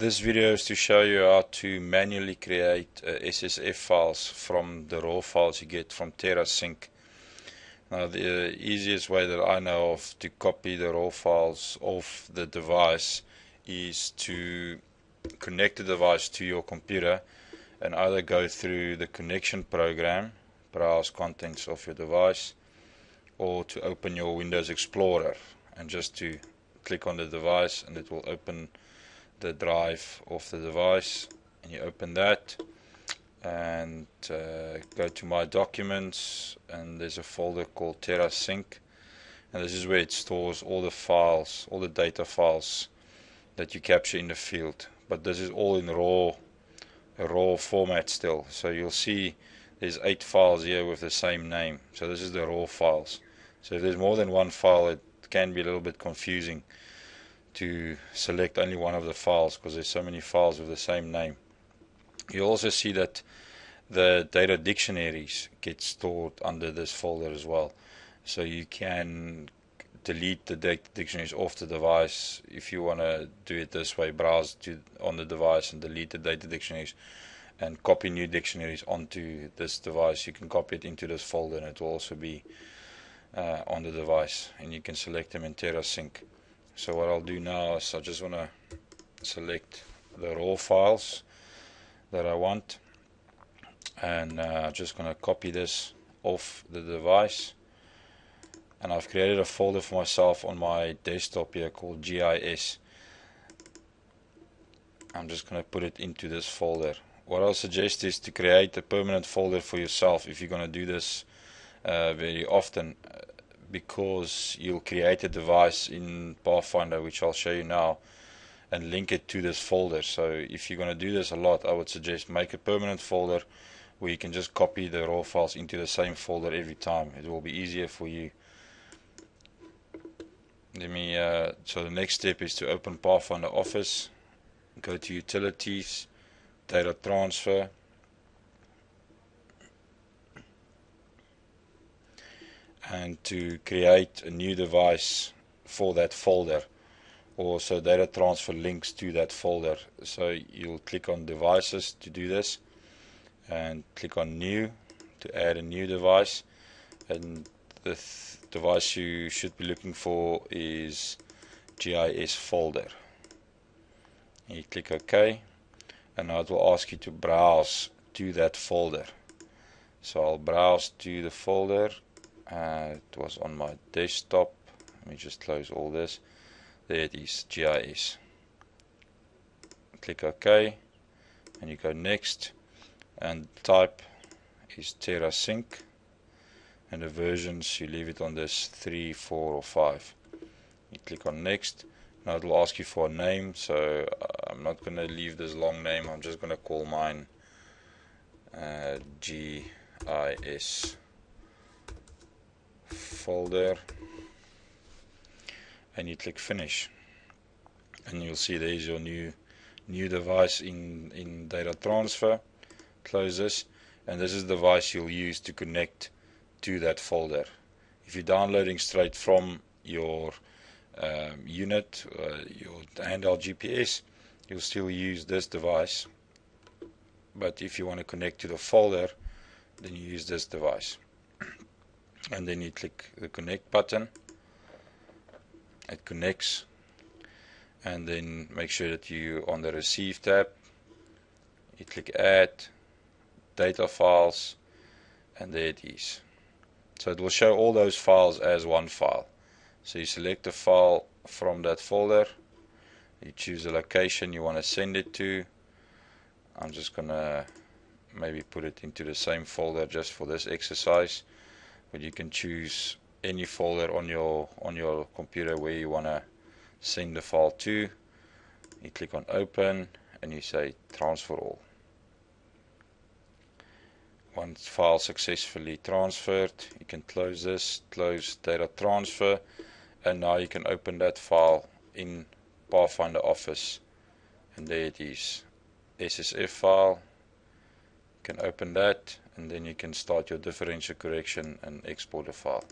This video is to show you how to manually create uh, SSF files from the raw files you get from TerraSync. Now the easiest way that I know of to copy the raw files off the device is to connect the device to your computer and either go through the connection program, browse contents of your device, or to open your Windows Explorer and just to click on the device and it will open the drive of the device and you open that and uh, go to my documents and there's a folder called TerraSync and this is where it stores all the files all the data files that you capture in the field. But this is all in raw raw format still. So you'll see there's eight files here with the same name. So this is the raw files. So if there's more than one file it can be a little bit confusing to select only one of the files because there's so many files with the same name. You also see that the data dictionaries get stored under this folder as well. So you can delete the data dictionaries off the device if you want to do it this way browse to on the device and delete the data dictionaries and copy new dictionaries onto this device you can copy it into this folder and it will also be uh, on the device and you can select them in TerraSync so what I'll do now is I just want to select the raw files that I want and uh, I'm just going to copy this off the device. And I've created a folder for myself on my desktop here called GIS I'm just going to put it into this folder. What I'll suggest is to create a permanent folder for yourself if you're going to do this uh, very often because you'll create a device in Pathfinder which I'll show you now and link it to this folder. So if you're going to do this a lot I would suggest make a permanent folder where you can just copy the raw files into the same folder every time. It will be easier for you. Let me uh, so the next step is to open Pathfinder Office go to utilities data transfer and to create a new device for that folder or so data transfer links to that folder. So you'll click on devices to do this and click on new to add a new device. And the th device you should be looking for is GIS folder. You click OK and now it will ask you to browse to that folder. So I'll browse to the folder uh, it was on my desktop. Let me just close all this. There it is GIS click OK and you go next and type is TerraSync and the versions you leave it on this 3, 4 or 5 you click on next. Now it will ask you for a name so uh, I'm not going to leave this long name. I'm just going to call mine uh, GIS folder. And you click finish. And you'll see there's your new new device in in data transfer. Close this. And this is the device you'll use to connect to that folder. If you're downloading straight from your um, unit uh, your handheld GPS you'll still use this device. But if you want to connect to the folder then you use this device and then you click the connect button. It connects and then make sure that you on the receive tab you click add data files and there it is. So it will show all those files as one file. So you select the file from that folder. You choose the location you want to send it to. I'm just gonna maybe put it into the same folder just for this exercise but you can choose any folder on your on your computer where you want to send the file to you click on open and you say transfer all. Once file successfully transferred you can close this close data transfer and now you can open that file in Pathfinder Office. And there it is. SSF file can open that and then you can start your differential correction and export the file